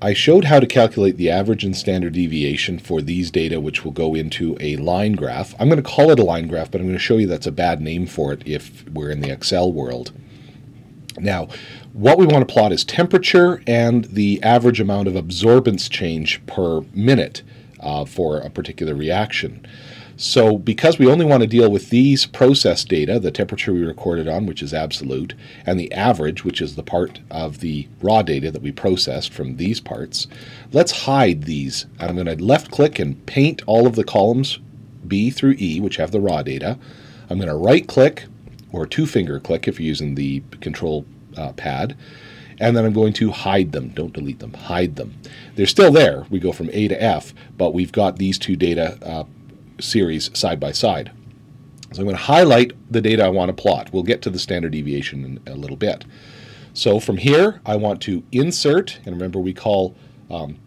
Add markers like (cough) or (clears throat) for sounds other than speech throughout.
I showed how to calculate the average and standard deviation for these data, which will go into a line graph. I'm going to call it a line graph, but I'm going to show you that's a bad name for it if we're in the Excel world. Now, what we want to plot is temperature and the average amount of absorbance change per minute uh, for a particular reaction. So because we only want to deal with these process data, the temperature we recorded on, which is absolute, and the average, which is the part of the raw data that we processed from these parts, let's hide these. I'm going to left click and paint all of the columns B through E, which have the raw data. I'm going to right click or two finger click if you're using the control uh, pad and then I'm going to hide them. Don't delete them, hide them. They're still there. We go from A to F, but we've got these two data uh, series side by side. So I'm going to highlight the data I want to plot. We'll get to the standard deviation in a little bit. So from here, I want to insert, and remember we call um,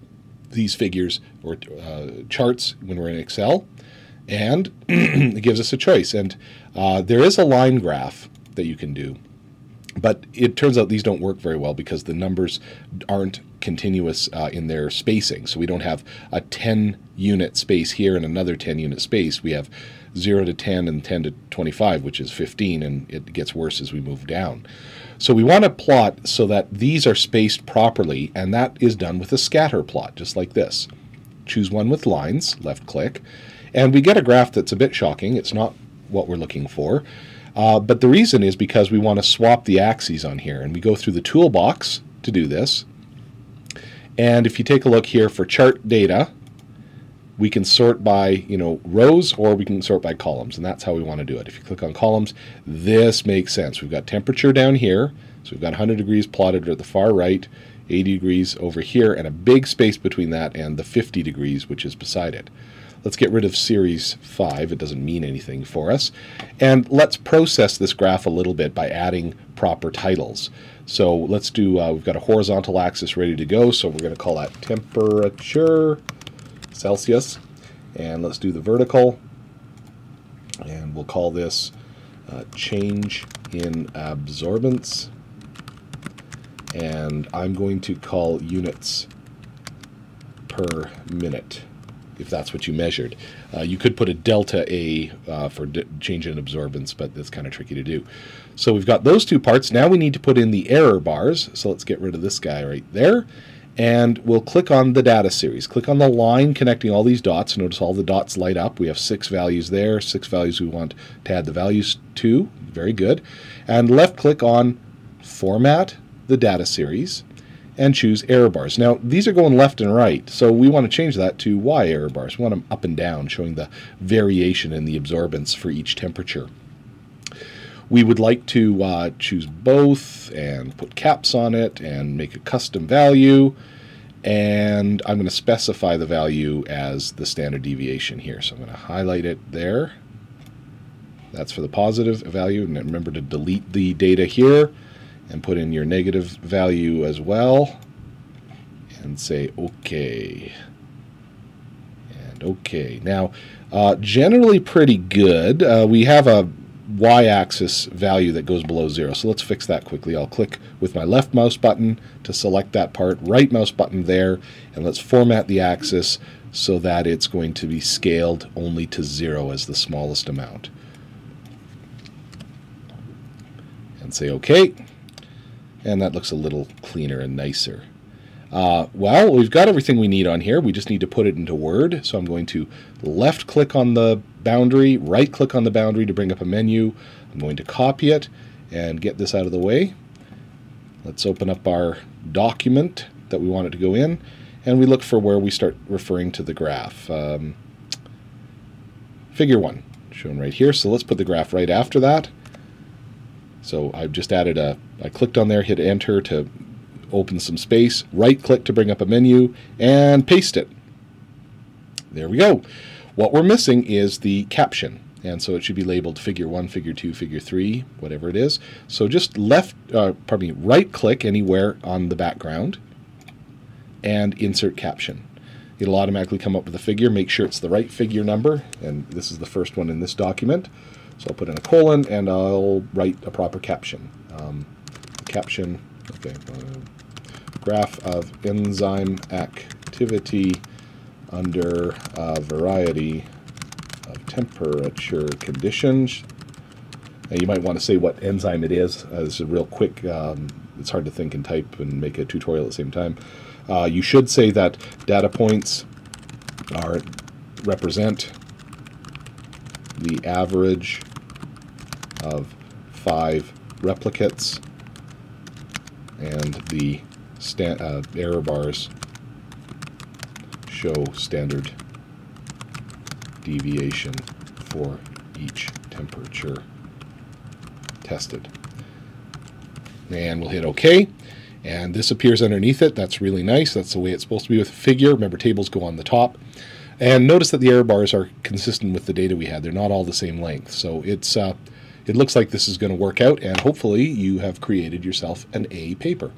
these figures or uh, charts when we're in Excel, and (clears throat) it gives us a choice. And uh, there is a line graph that you can do. But it turns out these don't work very well because the numbers aren't continuous uh, in their spacing. So we don't have a 10 unit space here and another 10 unit space. We have 0 to 10 and 10 to 25, which is 15, and it gets worse as we move down. So we want to plot so that these are spaced properly, and that is done with a scatter plot, just like this. Choose one with lines, left click, and we get a graph that's a bit shocking. It's not what we're looking for. Uh, but the reason is because we want to swap the axes on here. And we go through the toolbox to do this. And if you take a look here for chart data, we can sort by you know rows or we can sort by columns and that's how we want to do it. If you click on columns this makes sense. We've got temperature down here so we've got 100 degrees plotted at the far right 80 degrees over here and a big space between that and the 50 degrees which is beside it Let's get rid of series 5. It doesn't mean anything for us. And let's process this graph a little bit by adding proper titles. So let's do, uh, we've got a horizontal axis ready to go, so we're going to call that temperature Celsius. And let's do the vertical, and we'll call this uh, change in absorbance. And I'm going to call units per minute if that's what you measured. Uh, you could put a delta A uh, for change in absorbance, but that's kind of tricky to do. So we've got those two parts. Now we need to put in the error bars. So let's get rid of this guy right there. And we'll click on the data series. Click on the line connecting all these dots. Notice all the dots light up. We have six values there, six values we want to add the values to. Very good. And left click on Format the Data Series and choose error bars. Now, these are going left and right, so we want to change that to Y error bars. We want them up and down, showing the variation in the absorbance for each temperature. We would like to uh, choose both and put caps on it and make a custom value. And I'm going to specify the value as the standard deviation here. So I'm going to highlight it there. That's for the positive value. And remember to delete the data here and put in your negative value as well and say OK. And OK. Now, uh, generally pretty good. Uh, we have a y-axis value that goes below zero. So let's fix that quickly. I'll click with my left mouse button to select that part, right mouse button there, and let's format the axis so that it's going to be scaled only to zero as the smallest amount. And say OK and that looks a little cleaner and nicer. Uh, well, we've got everything we need on here. We just need to put it into Word. So I'm going to left click on the boundary, right click on the boundary to bring up a menu. I'm going to copy it and get this out of the way. Let's open up our document that we want it to go in and we look for where we start referring to the graph. Um, figure 1 shown right here. So let's put the graph right after that. So I've just added a, I clicked on there, hit enter to open some space, right click to bring up a menu, and paste it. There we go. What we're missing is the caption. And so it should be labeled figure 1, figure 2, figure 3, whatever it is. So just left, uh, pardon me, right click anywhere on the background and insert caption. It'll automatically come up with a figure. Make sure it's the right figure number. And this is the first one in this document. So I'll put in a colon and I'll write a proper caption. Um, caption, okay, uh, graph of enzyme activity under a variety of temperature conditions. And you might want to say what enzyme it is as a real quick, um, it's hard to think and type and make a tutorial at the same time. Uh, you should say that data points are represent the average of five replicates and the uh, error bars show standard deviation for each temperature tested. And we'll hit OK. And this appears underneath it. That's really nice. That's the way it's supposed to be with a figure. Remember, tables go on the top. And notice that the error bars are consistent with the data we had. They're not all the same length. So it's uh, it looks like this is going to work out, and hopefully you have created yourself an A paper.